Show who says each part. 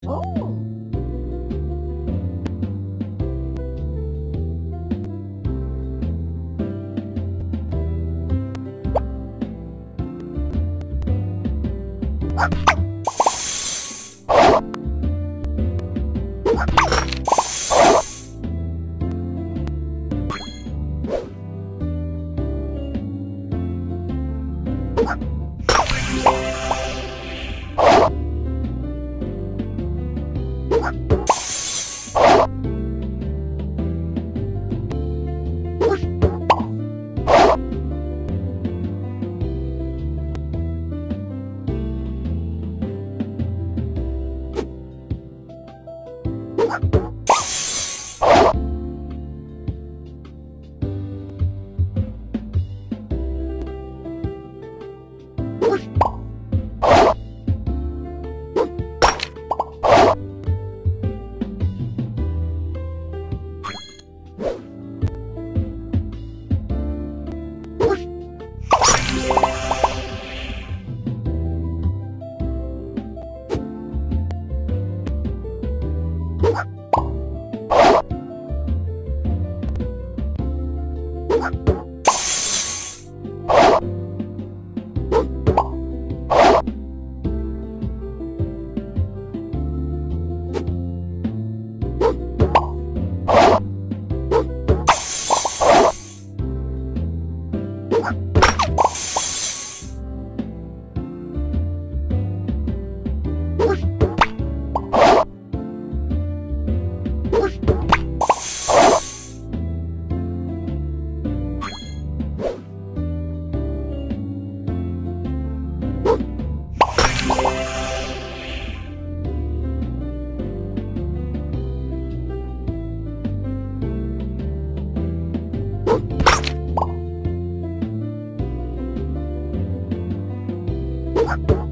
Speaker 1: What?
Speaker 2: one. Thank you.